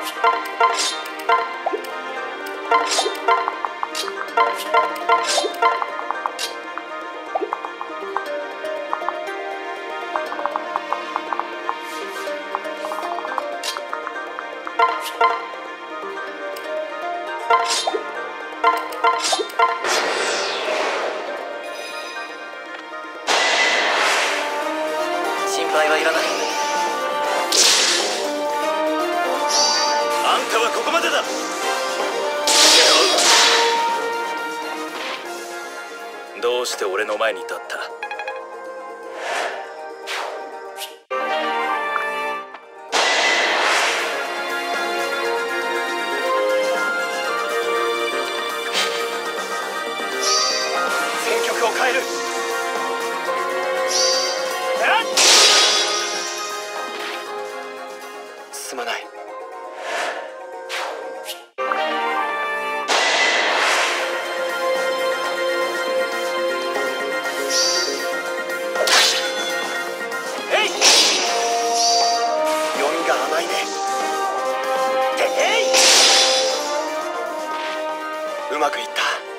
心配はいらない。ここまでだ。どうして俺の前に立った？る。すまない。まくいった。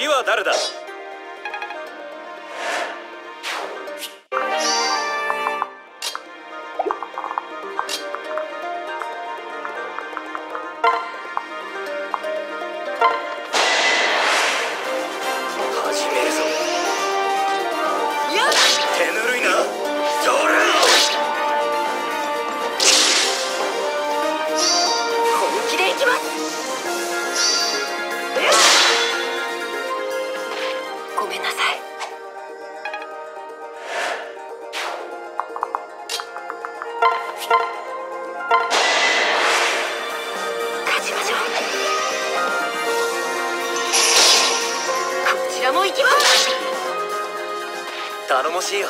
次は誰だ？頼もしいよ。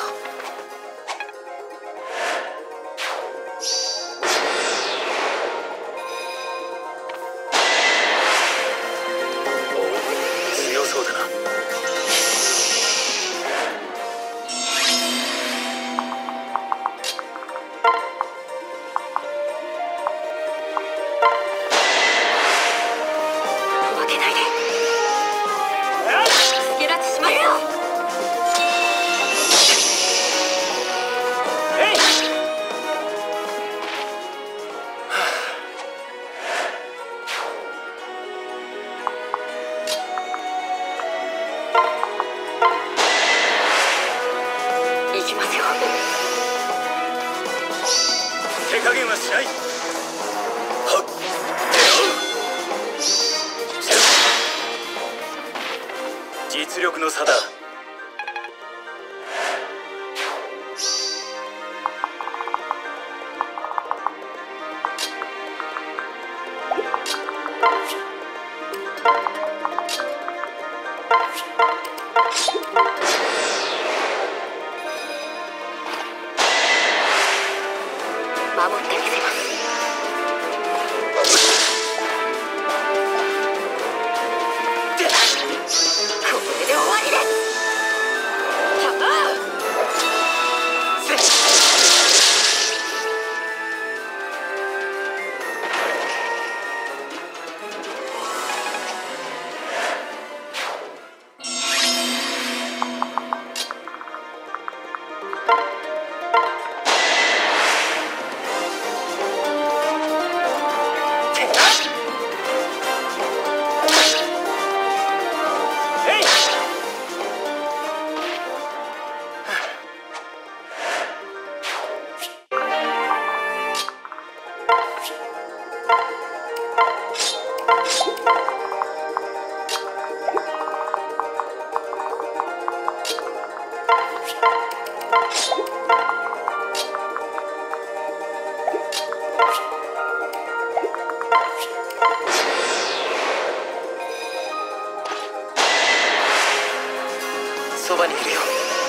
そばにいるよ。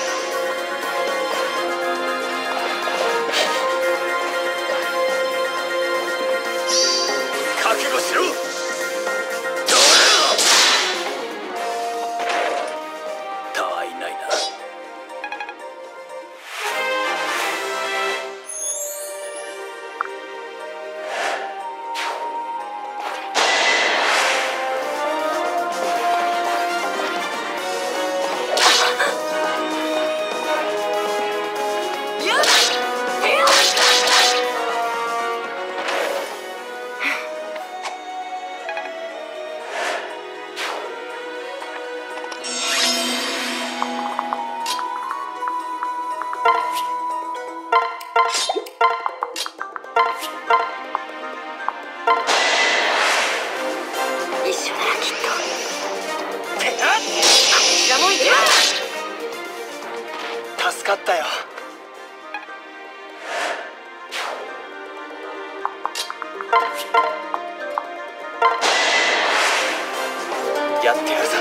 やってやるさ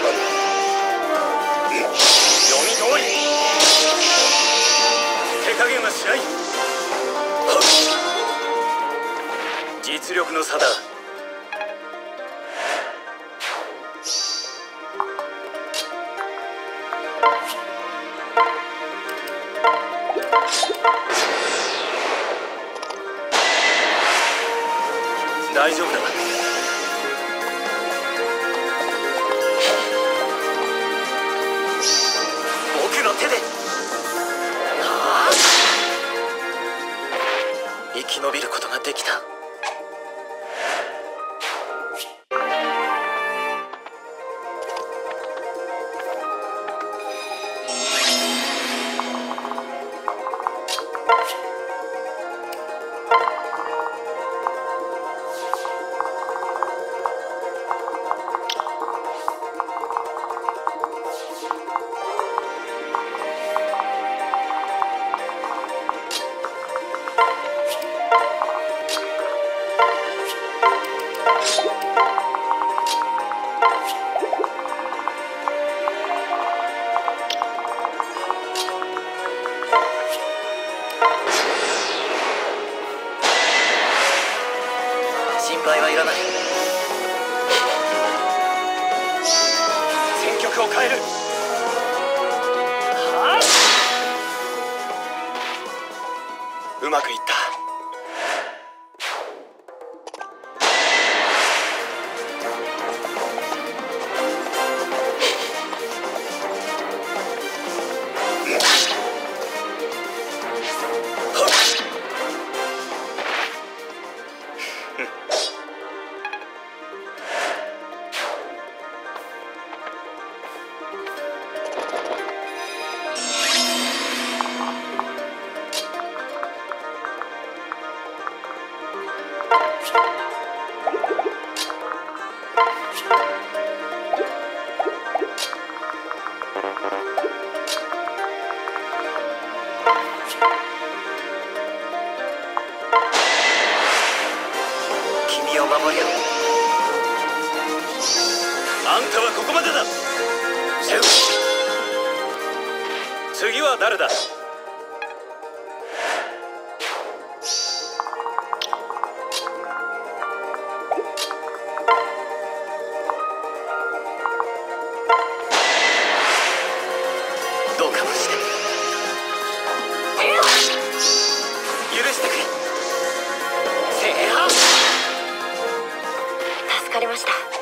読み通り手加減はしない。実力の差だ。大丈夫だ僕の手で。生き延びることができた。心配はいらない。戦局を変える。うまくいった次は誰だ？どうかもして。許してくれ。聖覇助かりました。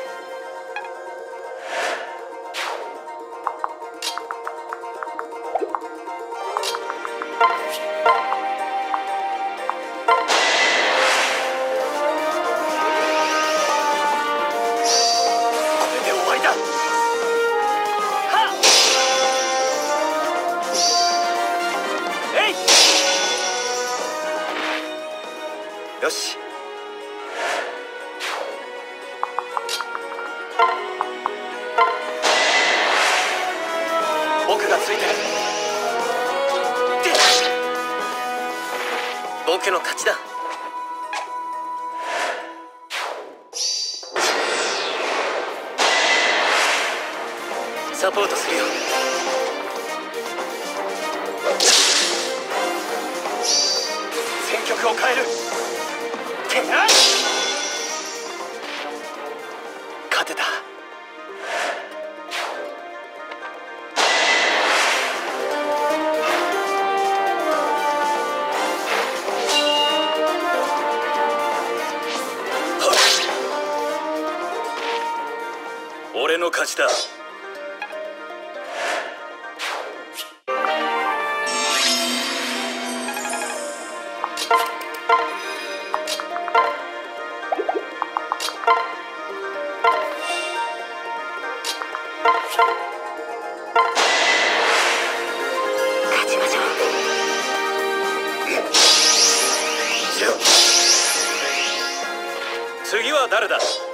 よし。僕がついてる。僕の勝ちだ。サポートするよ。戦局を変える。てな勝てた。俺の勝ちだ。次は誰だ？